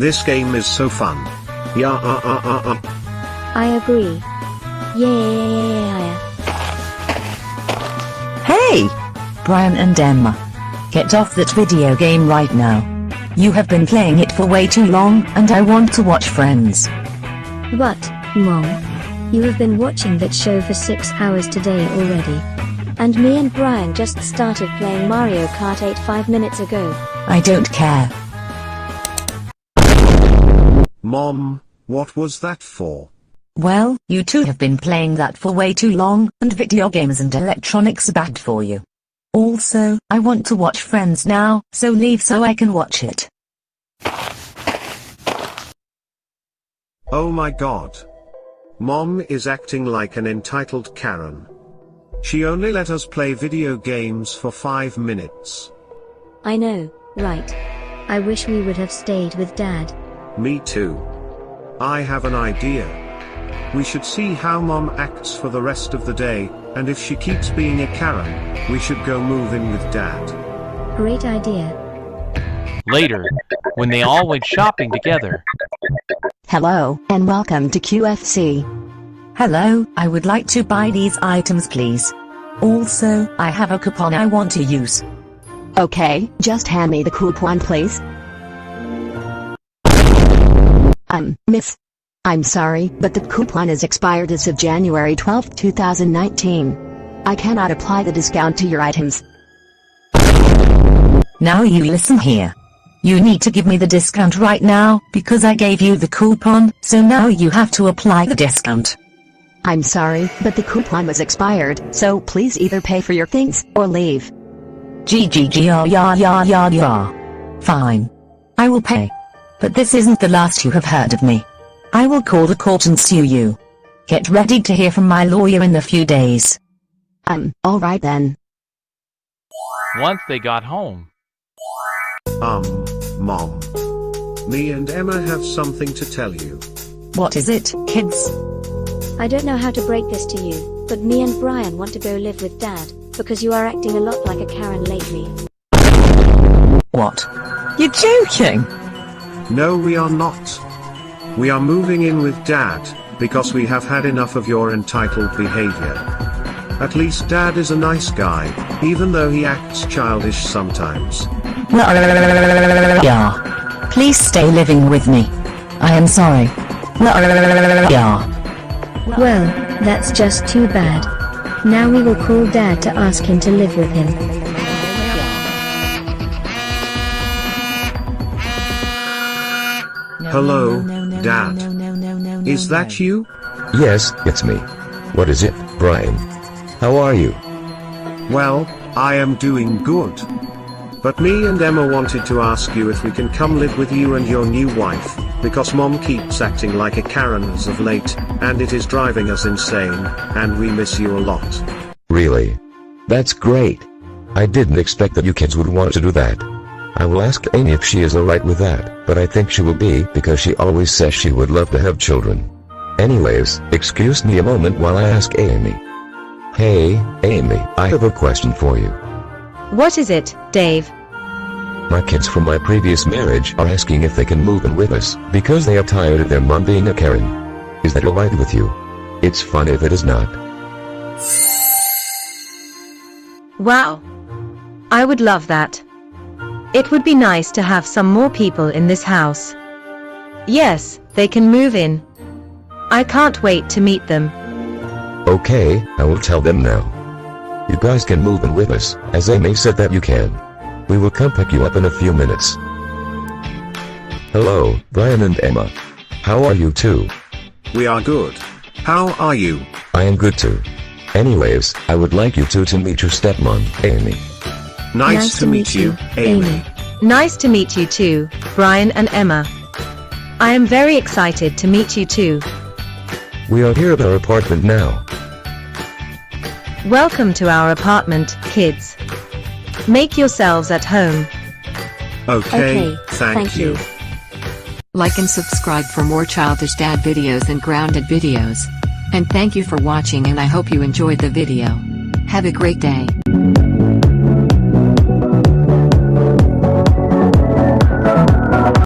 This game is so fun. Yeah, uh, uh, uh, uh. I agree. Yeah. yeah, yeah. Hey! Brian and Emma. Get off that video game right now. You have been playing it for way too long, and I want to watch Friends. What, Mom? You have been watching that show for six hours today already. And me and Brian just started playing Mario Kart 8 5 minutes ago. I don't care. Mom, what was that for? Well, you two have been playing that for way too long, and video games and electronics are bad for you. Also, I want to watch Friends now, so leave so I can watch it. Oh my god. Mom is acting like an entitled Karen. She only let us play video games for 5 minutes. I know, right. I wish we would have stayed with Dad. Me too. I have an idea. We should see how Mom acts for the rest of the day, and if she keeps being a Karen, we should go move in with Dad. Great idea. Later, when they all went shopping together, Hello, and welcome to QFC. Hello, I would like to buy these items please. Also, I have a coupon I want to use. Okay, just hand me the coupon please. Um, miss. I'm sorry, but the coupon is expired as of January 12, 2019. I cannot apply the discount to your items. Now you listen here. You need to give me the discount right now, because I gave you the coupon, so now you have to apply the discount. I'm sorry, but the coupon was expired, so please either pay for your things or leave. G G G ya ya ya ya ya. Fine. I will pay. But this isn't the last you have heard of me. I will call the court and sue you. Get ready to hear from my lawyer in a few days. Um, alright then. once they got home, Um, Mom. Me and Emma have something to tell you. What is it, kids? I don't know how to break this to you, but me and Brian want to go live with Dad, because you are acting a lot like a Karen lately. What? You're joking? No, we are not. We are moving in with Dad, because we have had enough of your entitled behavior. At least Dad is a nice guy, even though he acts childish sometimes. Yeah. Please stay living with me. I am sorry. Yeah. Well, that's just too bad. Now we will call Dad to ask him to live with him. Hello, Dad. Is that you? Yes, it's me. What is it, Brian? How are you? Well, I am doing good. But me and Emma wanted to ask you if we can come live with you and your new wife, because mom keeps acting like a Karen as of late, and it is driving us insane, and we miss you a lot. Really? That's great. I didn't expect that you kids would want to do that. I will ask Amy if she is alright with that, but I think she will be because she always says she would love to have children. Anyways, excuse me a moment while I ask Amy. Hey, Amy, I have a question for you. What is it, Dave? My kids from my previous marriage are asking if they can move in with us because they are tired of their mom being a Karen. Is that alright with you? It's fun if it is not. Wow. I would love that. It would be nice to have some more people in this house. Yes, they can move in. I can't wait to meet them. Okay, I will tell them now. You guys can move in with us, as Amy said that you can. We will come pick you up in a few minutes. Hello, Brian and Emma. How are you two? We are good. How are you? I am good too. Anyways, I would like you two to meet your stepmom, Amy. Nice, to, meet you, Amy. Nice to meet you too, Brian and Emma. I am very excited to meet you too. We are here at our apartment now. Welcome to our apartment, kids. Make yourselves at home. Okay, Okay, thank, thank you. you. Like and subscribe for more childish dad videos and grounded videos. And thank you for watching and I hope you enjoyed the video. Have a great day.